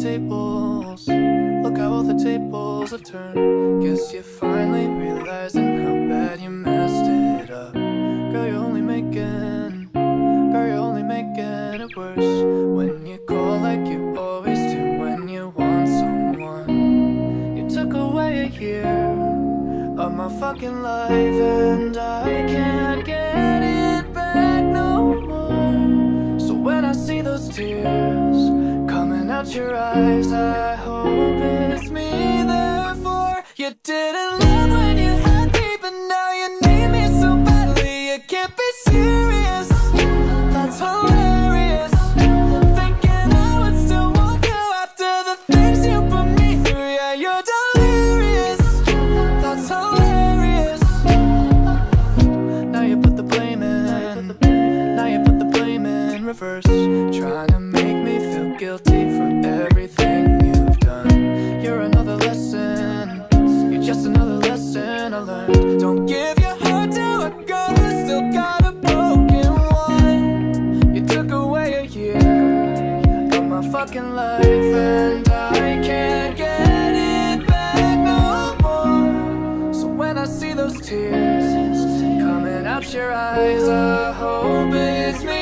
tables. Look how all the tables have turned. Guess you're finally realizing how bad you messed it up. Girl, you're only making, girl, you're only making it worse. When you call like you always do when you want someone. You took away a year of my fucking life and I can't get out your eyes, I hope it's me. Therefore, you didn't love when you had me, but now you need me so badly. You can't be serious. That's hilarious. Thinking I would still want you after the things you put me through. Yeah, you're delirious. That's hilarious. Now you put the blame in. Now you put the blame in reverse. fucking life and I can't get it back no more. So when I see those tears coming out your eyes I hope it's me.